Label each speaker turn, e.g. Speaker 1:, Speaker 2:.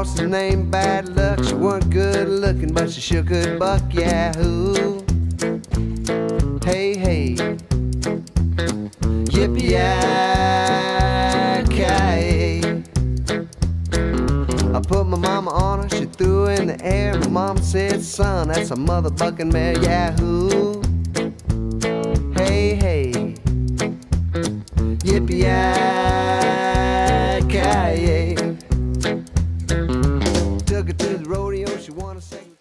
Speaker 1: what's her name? Bad luck. She weren't good looking, but she sure could buck Yahoo. Hey, hey. Yippee ki I put my mama on her, she threw in the air. My mom said, son, that's a motherfucking mare, yahoo. Hey, hey. Yippee ki took her to the rodeo. She won a second.